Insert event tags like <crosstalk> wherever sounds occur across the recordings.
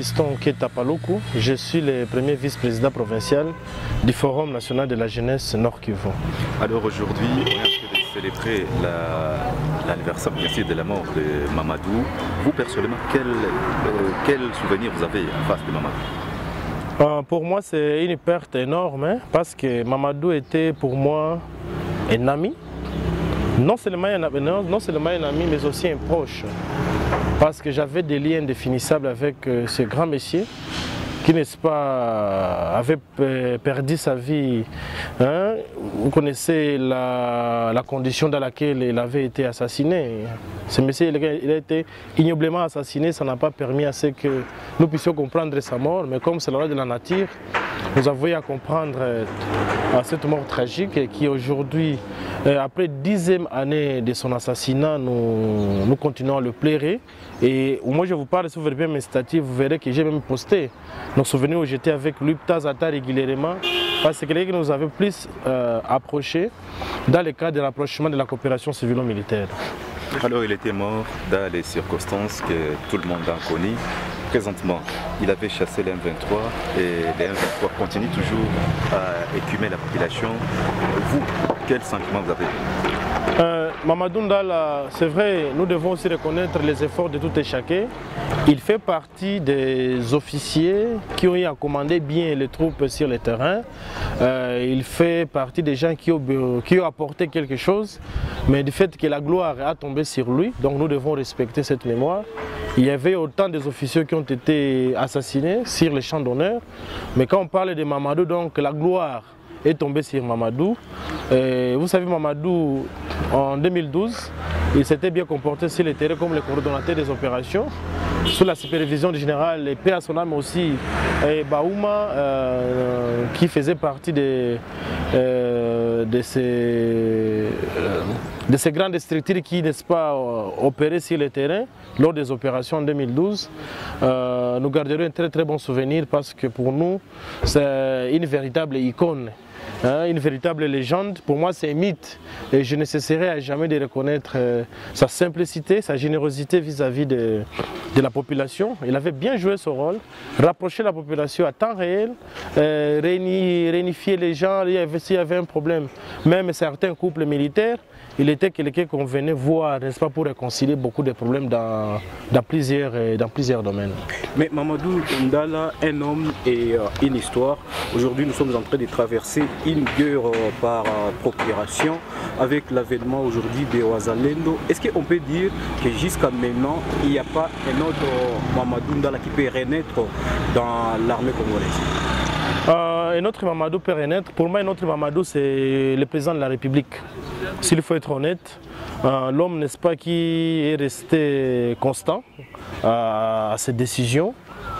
Je suis le premier vice-président provincial du Forum national de la jeunesse Nord Kivu. Alors aujourd'hui, on est en train de célébrer l'anniversaire de la mort de Mamadou. Vous personnellement, quel, euh, quel souvenir vous avez en face de Mamadou? Euh, Pour moi, c'est une perte énorme hein, parce que Mamadou était pour moi un ami. Non seulement un, non, non seulement un ami, mais aussi un proche. Parce que j'avais des liens indéfinissables avec euh, ce grand monsieur qui, n'est-ce pas, avait pe- perdu sa vie. hein. Vous connaissez la, condition dans laquelle il avait été assassiné. Ce monsieur, il a été ignoblement assassiné, ça n'a pas permis à ce que nous puissions comprendre sa mort, mais comme c'est la loi de la nature, nous avons eu à comprendre euh, cette mort tragique qui aujourd'hui, après dixième année de son assassinat, nous, continuons à le plairer. Et moi je vous parle, si vous verrez bien mes statuts, vous verrez que j'ai même posté nos souvenirs où j'étais avec lui, Tazata régulièrement, parce que qui nous avait plus euh, approché dans le cadre de rapprochement de la coopération civilo-militaire. Alors il était mort dans les circonstances que tout le monde a connues. Présentement, il avait chassé les M23 et les M23 continuent toujours à écumer la population. Vous, quel sentiment vous avez? Euh, Mamadou Ndala, c'est vrai, nous devons aussi reconnaître les efforts de tout et chacun. Il fait partie des officiers qui ont eu à commander bien les troupes sur le terrain. Euh, il fait partie des gens qui ont, qui ont apporté quelque chose, mais du fait que la gloire a tombé sur lui, donc nous devons respecter cette mémoire. Il y avait autant des officiers qui ont été assassinés sur les champs d'honneur, mais quand on parle de Mamadou, donc la gloire est tombé sur Mamadou. Vous savez, Mamadou, en 2012, il s'était bien comporté sur le terrain comme le coordonnateur des opérations, sous la supervision du général et Père âme aussi, et Baouma, euh, qui faisait partie de, euh, de, ces, euh, de ces grandes structures qui, n'est-ce pas, euh, opéraient sur le terrain lors des opérations en 2012. Euh, nous garderons un très très bon souvenir parce que pour nous, c'est une véritable icône. Hein, une véritable légende. Pour moi, c'est un mythe. Et je ne cesserai jamais de reconnaître euh, sa simplicité, sa générosité vis-à-vis de, la population. Il avait bien joué son rôle, rapprocher la population à temps réel, euh, réuni- réunifier les gens s'il y avait un problème. Même certains couples militaires, il était quelqu'un qu'on venait voir, n'est-ce pas, pour réconcilier beaucoup de problèmes dans, euh, plusieurs domaines. Mais Mamadou Ndala, un homme et une histoire. Aujourd'hui, nous sommes en train de traverser une guerre euh, par euh, procuration avec l'avènement aujourd'hui de Ouazalendo. Est-ce qu'on peut dire que jusqu'à maintenant, il n'y a pas un autre euh, Mamadou Ndala qui peut renaître dans l'armée congolaise? Un autre Mamadou peut renaître. Pour moi, un autre Mamadou, c'est le président de la République. S'il faut être honnête, l'homme, n'est-ce pas, qui est resté constant à ses décisions.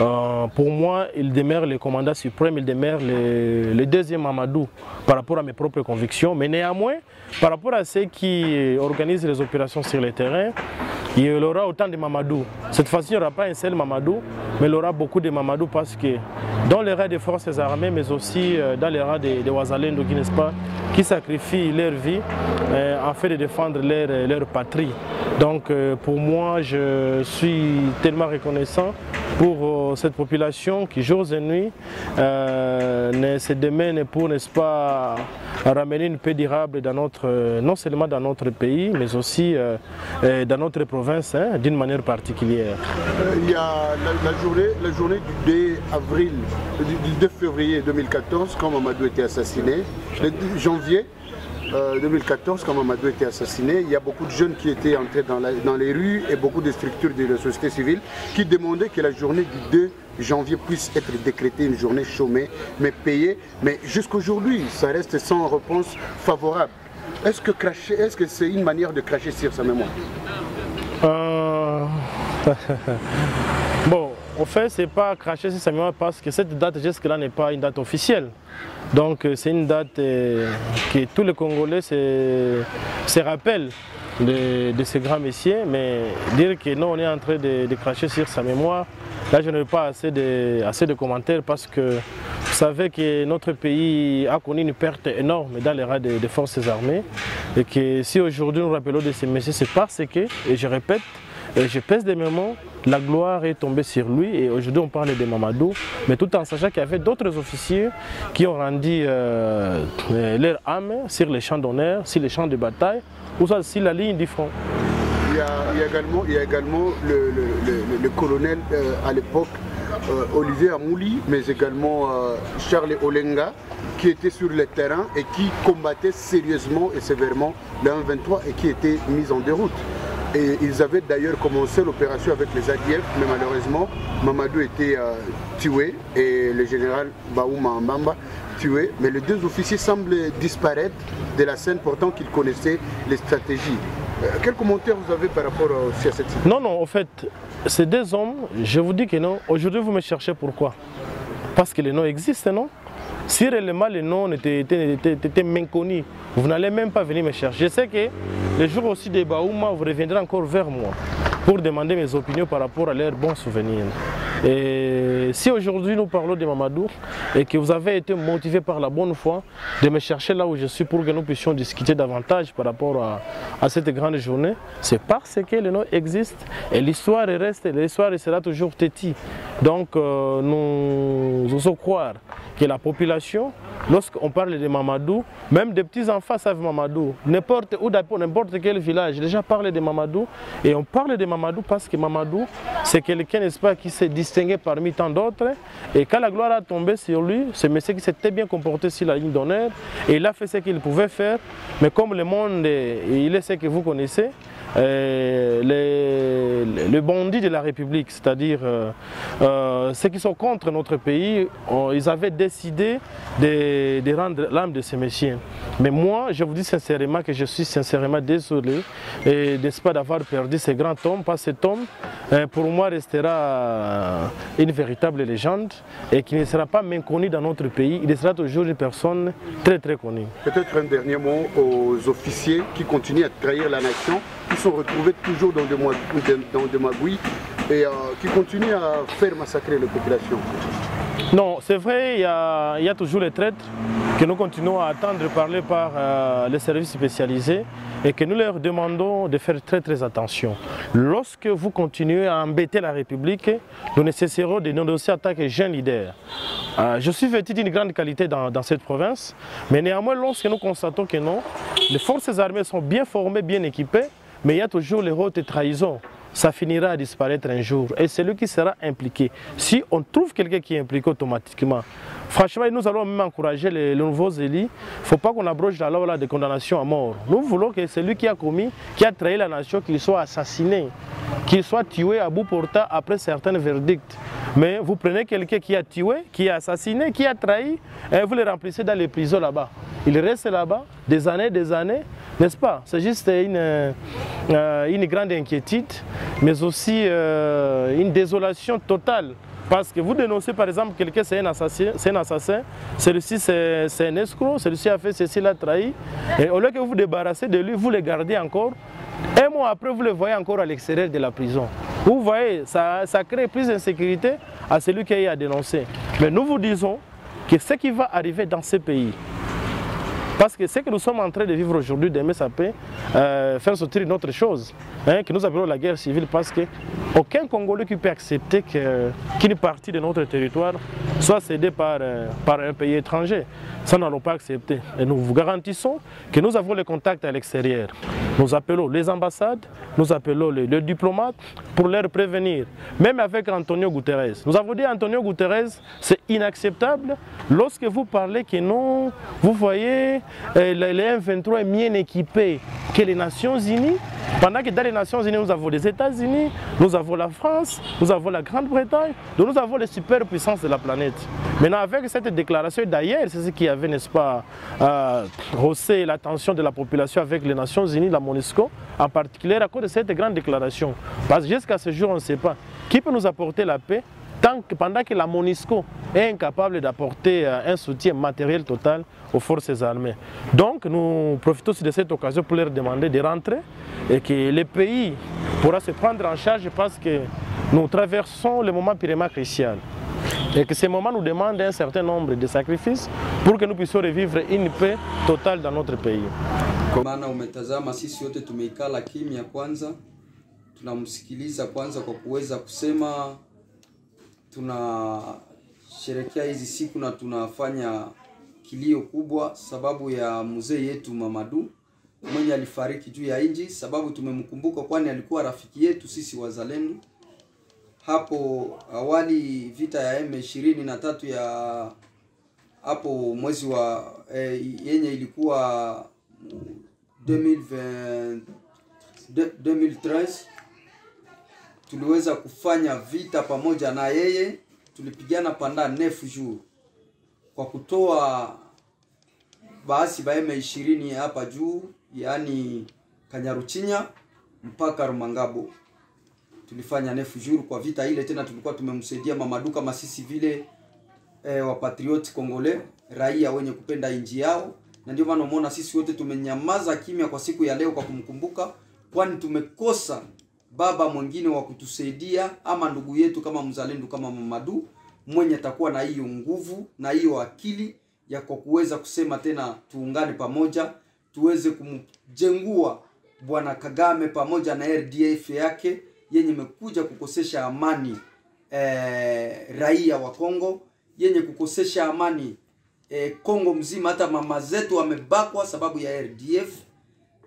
Euh, pour moi, il demeure le commandant suprême, il demeure le, deuxième Mamadou par rapport à mes propres convictions. Mais néanmoins, par rapport à ceux qui organisent les opérations sur le terrain, il y aura autant de Mamadou. Cette fois-ci, il n'y aura pas un seul Mamadou, mais il y aura beaucoup de Mamadou parce que dans les rangs des forces armées, mais aussi euh, dans les rangs des, des Ouazalendo, qui, n'est-ce pas, qui sacrifient leur vie euh, afin de défendre leur, leur patrie. Donc euh, pour moi, je suis tellement reconnaissant pour euh, cette population qui, jours et nuits, euh, se démène pour, n'est-ce pas, ramener une paix durable dans notre, non seulement dans notre pays, mais aussi euh, dans notre province, hein, d'une manière particulière. Il y a la, journée, la journée du 2 avril, du 2 février 2014, quand Mamadou était assassiné, le 2 janvier euh, 2014, quand Mamadou était assassiné, il y a beaucoup de jeunes qui étaient entrés dans, les rues et beaucoup de structures de la société civile qui demandaient que la journée du 2 janvier puisse être décrétée une journée chômée, mais payée. Mais jusqu'aujourd'hui, ça reste sans réponse favorable. Est-ce que cracher, est-ce que c'est une manière de cracher sur sa mémoire? Euh, <laughs> en fait, c'est pas cracher sur sa mémoire parce que cette date jusque-là n'est pas une date officielle. Donc, euh, c'est une date euh, que tous les Congolais se, rappellent de, de ces grands messieurs, mais dire que non, on est en train de, cracher sur sa mémoire, là, je n'ai pas assez de, commentaires parce que vous savez que notre pays a connu une perte énorme dans les rangs des, forces armées et que si aujourd'hui nous rappelons de ces messieurs, c'est parce que, et je répète, Et je pèse des moments, la gloire est tombée sur lui et aujourd'hui on parle de Mamadou, mais tout en sachant qu'il y avait d'autres officiers qui ont rendu euh, leur âme sur les champs d'honneur, sur les champs de bataille ou sur la ligne du front. Il y a, également, le, colonel euh, à l'époque, euh, Olivier Amouli, mais également euh, Charles Olenga, qui était sur le terrain et qui combattait sérieusement et sévèrement le 1-23 et qui était mis en déroute. Et ils avaient d'ailleurs commencé l'opération avec les ADF, mais malheureusement, Mamadou était euh, tué et le général Baouma Mbamba tué. Mais les deux officiers semblent disparaître de la scène, pourtant qu'ils connaissaient les stratégies. Euh, quel commentaire vous avez par rapport euh, à cette situation? Non, non, en fait, ces deux hommes, je vous dis que non. Aujourd'hui, vous me cherchez pourquoi? Parce que les noms existent, non? Si réellement étaient, étaient, étaient méconnus, vous n'allez même pas venir me chercher. Je sais que le jour aussi de Baouma, vous reviendrez encore vers moi pour demander mes opinions par rapport à leurs bons souvenirs. Et si aujourd'hui nous parlons de Mamadou et que vous avez été motivé par la bonne foi de me chercher là où je suis pour que nous puissions discuter davantage par rapport à, cette grande journée, c'est parce que le nom existe et l'histoire reste, l'histoire sera toujours têtie. Donc euh, nous osons croire que la population, lorsqu'on parle de Mamadou, même des petits enfants savent Mamadou. N'importe où, n'importe quel village, les gens parlent de Mamadou et on parle de Mamadou parce que Mamadou, c'est quelqu'un, n'est-ce pas, qui s'est distingué parmi tant d'autres. Et quand la gloire a tombé sur lui, c'est monsieur qui s'était bien comporté sur la ligne d'honneur et il a fait ce qu'il pouvait faire. Mais comme le monde, il est ce que vous connaissez, les, les, bandits de la République, c'est-à-dire euh, euh, ceux qui sont contre notre pays, ils avaient décidé de, rendre l'âme de ces messieurs. Mais moi, je vous dis sincèrement que je suis sincèrement désolé, et pas d'avoir perdu ce grand homme, parce que cet homme, pour moi, restera une véritable légende et qui ne sera pas méconnu dans notre pays. Il sera toujours une personne très très connue. Peut-être un dernier mot aux officiers qui continuent à trahir la nation qui sont retrouvés toujours dans des, dans des magouilles et euh, qui continuent à faire massacrer les populations. Non, c'est vrai, il y, a, toujours les traîtres que nous continuons à attendre parler par euh, les services spécialisés et que nous leur demandons de faire très très attention. Lorsque vous continuez à embêter la République, nous nécessiterons de dénoncer en tant que jeunes leaders. Euh, je suis vêtu d'une grande qualité dans, cette province, mais néanmoins lorsque nous constatons que non, les forces armées sont bien formées, bien équipées, mais il y a toujours les hautes trahisons. Ça finira à disparaître un jour. Et c'est lui qui sera impliqué. Si on trouve quelqu'un qui est impliqué automatiquement, franchement, nous allons même encourager les, nouveaux élus. Il ne faut pas qu'on abroge la loi de condamnation à mort. Nous voulons que celui qui a commis, qui a trahi la nation, qu'il soit assassiné, qu'il soit tué à bout portant après certains verdicts. Mais vous prenez quelqu'un qui a tué, qui a assassiné, qui a trahi, et vous le remplissez dans les prisons là-bas. Il reste là-bas des années, des années, n'est-ce pas? C'est juste une, euh, une grande inquiétude, mais aussi euh, une désolation totale. Parce que vous dénoncez par exemple quelqu'un, c'est un assassin, c'est un assassin, celui-ci c'est un escroc, celui-ci a fait ceci, l'a trahi. Et au lieu que vous vous débarrassez de lui, vous le gardez encore. Un mois après, vous le voyez encore à l'extérieur de la prison. Vous voyez, ça, crée plus d'insécurité à celui qui a dénoncé. Mais nous vous disons que ce qui va arriver dans ce pays, parce que ce que nous sommes en train de vivre aujourd'hui, ça peut euh, faire sortir une autre chose, hein, que nous appelons la guerre civile, parce qu'aucun Congolais qui peut accepter qu'une partie de notre territoire soit cédée par, euh, par un pays étranger. Ça, nous n'allons pas accepter. Et nous vous garantissons que nous avons les contacts à l'extérieur. Nous appelons les ambassades, nous appelons les, diplomates pour leur prévenir. Même avec Antonio Guterres. Nous avons dit Antonio Guterres, c'est inacceptable lorsque vous parlez que non, vous voyez, euh, les M23 est mieux équipé que les Nations Unies. Pendant que dans les Nations Unies, nous avons les États-Unis, nous avons la France, nous avons la Grande-Bretagne, nous avons les superpuissances de la planète. Maintenant, avec cette déclaration, d'ailleurs, c'est ce qui avait, n'est-ce pas, euh, l'attention de la population avec les Nations Unies, la MONUSCO, en particulier à cause de cette grande déclaration. Parce que jusqu'à ce jour, on ne sait pas qui peut nous apporter la paix pendant que la MONUSCO est incapable d'apporter un soutien matériel total aux forces armées. Donc nous profitons aussi de cette occasion pour leur demander de rentrer et que le pays pourra se prendre en charge parce que nous traversons le moment purement crucial. Et que ces moments nous demandent un certain nombre de sacrifices pour que nous puissions revivre une paix totale dans notre pays. Tunasherekea hizi siku na tunafanya kilio kubwa sababu ya mzee yetu Mamadu mwenye alifariki juu ya inji, sababu tumemkumbuka, kwani alikuwa rafiki yetu sisi wazalendo. Hapo awali vita ya M23 ya hapo mwezi wa eh, yenye ilikuwa 2020 de- 2013 tuliweza kufanya vita pamoja na yeye, tulipigana panda nefu juu kwa kutoa baasi ba M20 hapa juu, yaani Kanyaruchinya mpaka Rumangabo. Tulifanya nefu juru kwa vita ile. Tena tulikuwa tumemsaidia mamaduka masisi sisi vile e, wapatrioti Kongole, raia wenye kupenda inji yao, na ndio maana umeona sisi wote tumenyamaza kimya kwa siku ya leo kwa kumkumbuka, kwani tumekosa baba mwingine wa kutusaidia ama ndugu yetu kama mzalendo kama Mamadu mwenye atakuwa na hiyo nguvu na hiyo akili ya kwa kuweza kusema tena tuungane pamoja tuweze kumjengua bwana Kagame pamoja na RDF yake yenye imekuja kukosesha amani eh, raia wa Kongo yenye kukosesha amani eh, Kongo mzima. Hata mama zetu wamebakwa sababu ya RDF,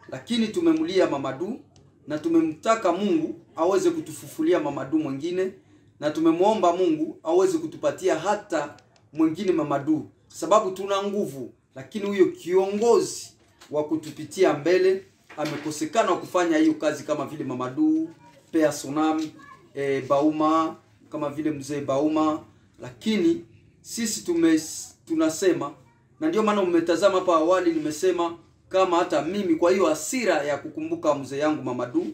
lakini tumemlia Mamadu na tumemtaka Mungu aweze kutufufulia Mamadu mwingine, na tumemwomba Mungu aweze kutupatia hata mwingine Mamadu, sababu tuna nguvu, lakini huyo kiongozi wa kutupitia mbele amekosekana kufanya hiyo kazi, kama vile Mamadu Pea Sonam e, Bauma, kama vile mzee Bauma, lakini sisi tume tunasema na ndio maana umetazama hapa awali nimesema kama hata mimi kwa hiyo hasira ya kukumbuka mzee yangu Mamadu,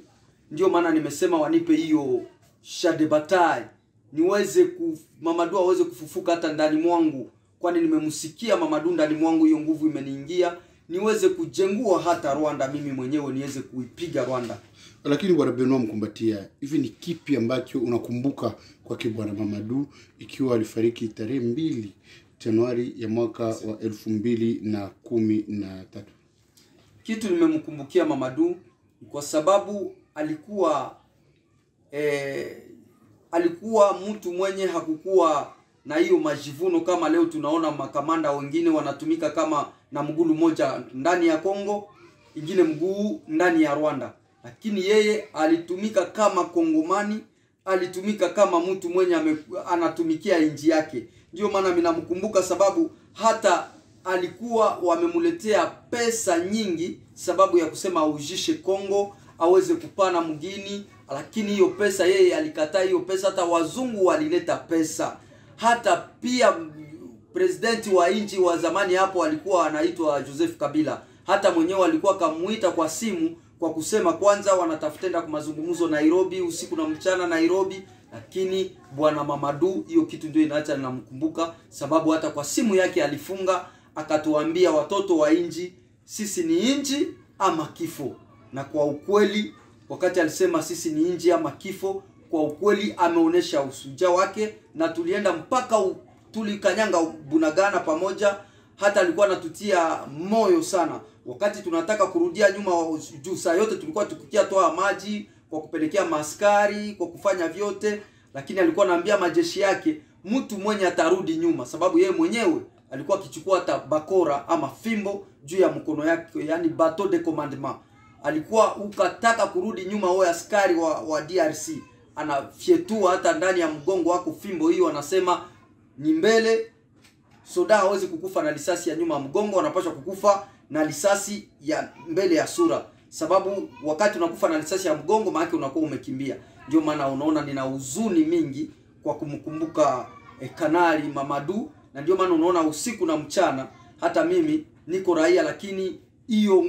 ndio maana nimesema wanipe hiyo shade bataille niweze ku Mamadu aweze kufufuka hata ndani mwangu, kwani nimemsikia Mamadu ndani mwangu, hiyo nguvu imeniingia, niweze kujengua hata Rwanda, mimi mwenyewe niweze kuipiga Rwanda. Lakini bwana Benoit Mkumbatia, hivi ni kipi ambacho unakumbuka kwake bwana Mamadu ikiwa alifariki tarehe mbili Januari ya mwaka wa elfu mbili na kumi na tatu? Kitu nimemkumbukia Mamadu kwa sababu alikuwa eh, alikuwa mtu mwenye hakukuwa na hiyo majivuno kama leo tunaona makamanda wengine wanatumika kama na mguu moja ndani ya Kongo, ingine mguu ndani ya Rwanda, lakini yeye alitumika kama Kongomani, alitumika kama mtu mwenye ame, anatumikia inji yake. Ndio maana minamkumbuka namkumbuka sababu hata alikuwa wamemuletea pesa nyingi sababu ya kusema aujishe Kongo aweze kupana mgini, lakini hiyo pesa yeye alikataa hiyo pesa. Hata wazungu walileta pesa, hata pia presidenti wa nchi wa zamani hapo alikuwa anaitwa Joseph Kabila, hata mwenyewe alikuwa akamuita kwa simu kwa kusema kwanza wanatafutenda kwa mazungumzo Nairobi, usiku na mchana Nairobi, lakini bwana Mamadu, hiyo kitu ndio inaacha ninamkumbuka, sababu hata kwa simu yake alifunga akatuambia, watoto wa nji sisi ni nji ama kifo. Na kwa ukweli, wakati alisema sisi ni nji ama kifo, kwa ukweli ameonyesha usuja wake, na tulienda mpaka tulikanyanga Bunagana pamoja, hata alikuwa anatutia moyo sana wakati tunataka kurudia nyuma juu saa yote tulikuwa tukikia toa maji kwa kupelekea maskari kwa kufanya vyote, lakini alikuwa anaambia majeshi yake mtu mwenye atarudi nyuma, sababu yeye mwenyewe alikuwa akichukua hata bakora ama fimbo juu ya mkono yake, yani bateau de commandement. Alikuwa ukataka kurudi nyuma, wewe askari wa, wa DRC anafyetua hata ndani ya mgongo wako fimbo hiyo, anasema ni mbele soda hawezi kukufa na risasi ya nyuma ya mgongo, anapaswa kukufa na risasi ya mbele ya sura, sababu wakati unakufa na risasi ya mgongo, maana unakuwa umekimbia. Ndio maana unaona nina huzuni mingi kwa kumkumbuka eh, Kanali Mamadu, na ndio maana unaona usiku na mchana, hata mimi niko raia, lakini hiyo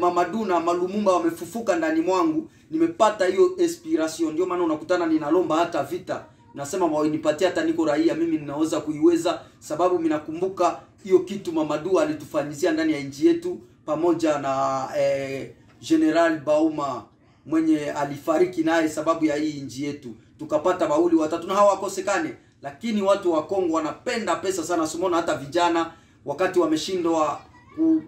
Mamaduna Malumumba wamefufuka ndani mwangu, nimepata hiyo inspiration. Ndio maana unakutana ninalomba hata vita nasema wanipatie hata niko raia mimi ninaweza kuiweza, sababu minakumbuka hiyo kitu Mamadu alitufanyizia ndani ya nchi yetu, pamoja na eh, General Bauma mwenye alifariki naye sababu ya hii nchi yetu, tukapata mauli watatu na hawakosekane. Lakini watu wa Kongo wanapenda pesa sana, simona hata vijana wakati wameshindwa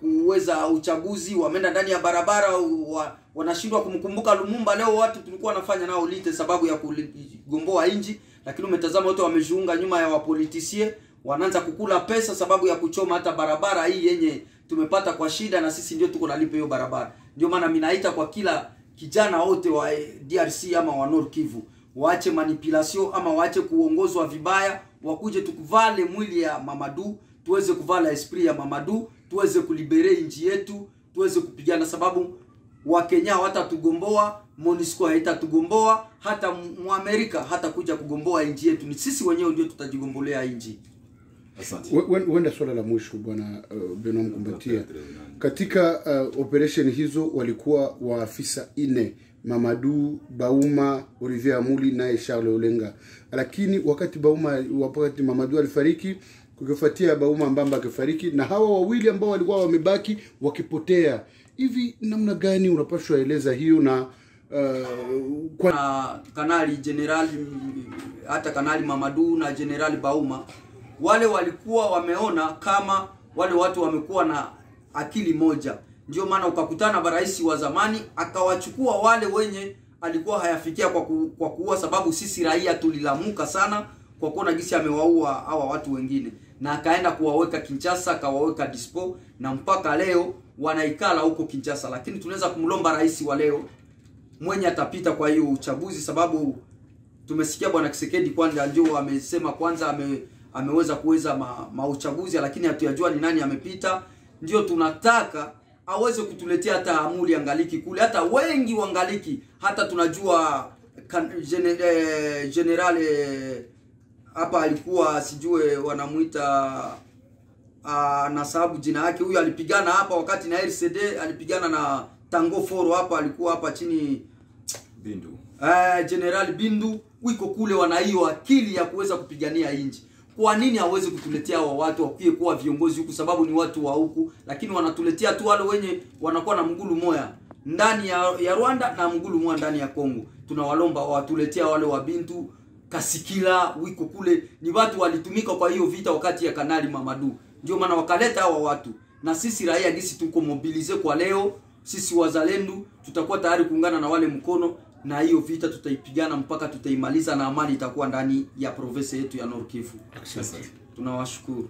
kuweza uchaguzi, wameenda ndani ya barabara wa, wanashindwa kumkumbuka Lumumba. Leo watu tulikuwa wanafanya nao lite sababu ya kugomboa inji, lakini umetazama wote wamejiunga nyuma ya wapolitisie, wanaanza kukula pesa sababu ya kuchoma hata barabara hii yenye tumepata kwa shida, na sisi ndio tuko nalipa hiyo barabara. Ndio maana mimi naita kwa kila kijana wote wa eh, DRC ama wa Nord Kivu waache manipulation ama waache kuongozwa vibaya, wakuje tukuvale mwili ya Mamadu, tuweze kuvala esprit ya Mamadu, tuweze kulibere nchi yetu, tuweze kupigana, sababu Wakenya hawatatugomboa, MONUSCO haitatugomboa, hata Muamerika hata kuja kugomboa nchi yetu. Ni sisi wenyewe ndio tutajigombolea nchi. Huenda swala la mwisho bwana uh, Benoit Mkumbatia, katika uh, operation hizo walikuwa waafisa ine Mamadu Bauma, Olivier Amuli naye Charles Olenga, lakini wakati Bauma wakati Mamadu alifariki kukifuatia Bauma Mbamba akifariki, na hawa wawili ambao walikuwa wamebaki wakipotea hivi, namna gani unapaswa eleza hiyo na uh, kwa na kanali generali hata kanali Mamadu na generali Bauma wale walikuwa wameona kama wale watu wamekuwa na akili moja, ndio maana ukakutana marais wa zamani akawachukua wale wenye alikuwa hayafikia kwa, ku, kwa kuua, sababu sisi raia tulilamuka sana kwa kuona gisi amewaua hawa watu wengine, na akaenda kuwaweka Kinshasa, akawaweka dispo, na mpaka leo wanaikala huko Kinshasa, lakini tunaweza kumlomba rais wa leo mwenye atapita kwa hiyo uchaguzi, sababu tumesikia bwana Kisekedi kwanza ndio amesema kwanza ame, ameweza kuweza ma, mauchaguzi, lakini hatuyajua ni nani amepita. Ndio tunataka aweze kutuletea hata amuli angaliki kule, hata wengi wangaliki, hata tunajua kan, gene, eh, general eh, hapa alikuwa sijue wanamuita uh, na sababu jina yake huyu alipigana hapa wakati na RCD alipigana na Tango Foro hapa, alikuwa hapa chini Bindu. eh, General Bindu wiko kule, wana hiyo akili ya kuweza kupigania nchi. Kwa nini hawezi kutuletea wa watu wakie kuwa viongozi huku? Sababu ni watu wa huku, lakini wanatuletea tu wale wenye wanakuwa na mgulu moya ndani ya, ya Rwanda na mgulu moya ndani ya Kongo. Tunawalomba watuletea wale wa Bintu Kasikila wiko kule, ni watu walitumika kwa hiyo vita wakati ya Kanali Mamadu, ndio maana wakaleta hawa watu, na sisi raia gisi tuko mobilize kwa leo, sisi wazalendo tutakuwa tayari kuungana na wale mkono na hiyo vita tutaipigana mpaka tutaimaliza na amani itakuwa ndani ya province yetu ya Nord Kivu. Tunawashukuru.